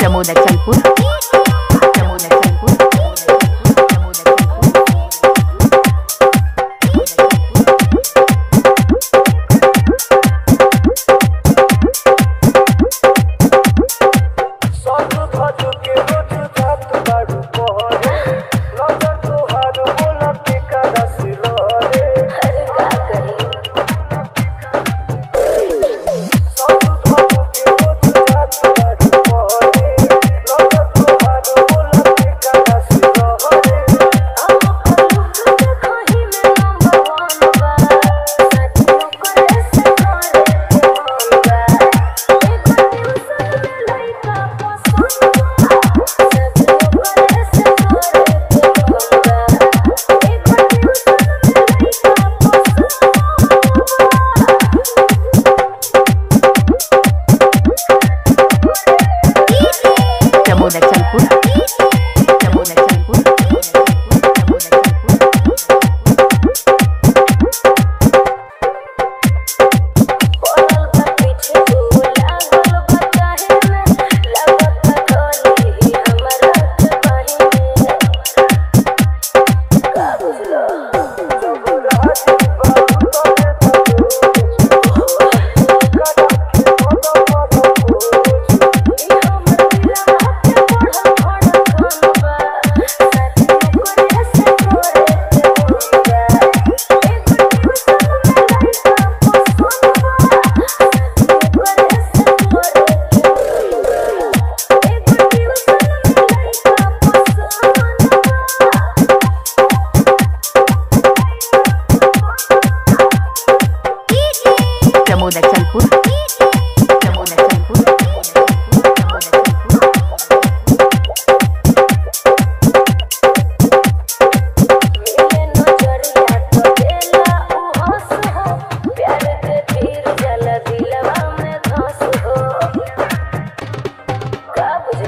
Jamuna Chalpur Jamuna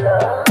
love.